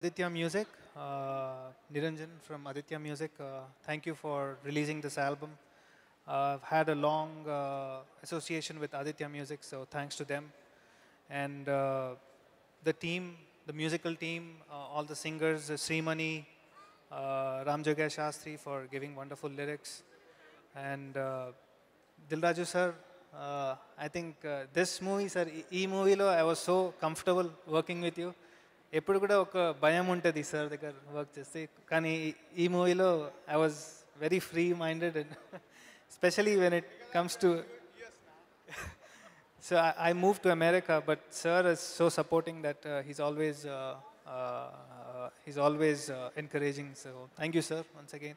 Aditya Music, uh, Niranjan from Aditya Music, uh, thank you for releasing this album. Uh, I've had a long uh, association with Aditya Music, so thanks to them. And uh, the team, the musical team, uh, all the singers, uh, Srimani, uh, Ram Shastri for giving wonderful lyrics. And uh, Dilraju sir, I think this movie, sir, e, e movie, lo, I was so comfortable working with you. ఎప్పుడు కూడా ఒక భయం ఉంటుంది sir దగ్గర work చేస్తే కానీ ఈ- ఈ మూవీలో I was very free minded and specially when it comes to So I, I moved to America, but sir is so supporting that uh, he's always uh, uh, uh, he's always uh, encouraging. So thank you, sir, once again.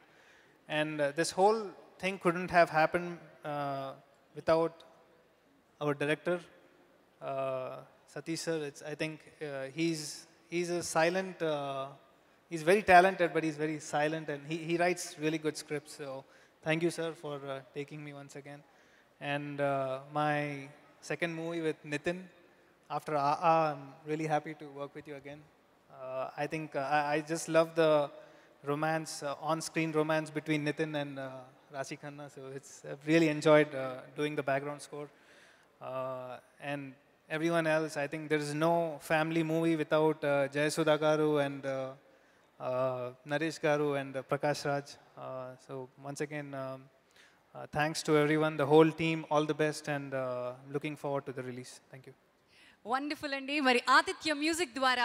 And uh, this whole thing couldn't have happened uh, without he's a silent. Uh, he's very talented, but he's very silent, and he, he writes really good scripts. So thank you, sir, for uh, taking me once again. And uh, my second movie with Nithiin, after AA, I'm really happy to work with you again. Uh, I think uh, I, I just love the romance, uh, on-screen romance between Nithiin and uh, Raashi Khanna. So it's I've really enjoyed doing the background score. And everyone else, I think there is no family movie without uh, Jayasudha Garu and uh, uh, Naresh Garu and uh, Prakash Raj. Uh, so once again, um, thanks to everyone, the whole team, all the best, and looking forward to the release. Thank you. Wonderful అండి మరి ఆతిథ్య music ద్వారా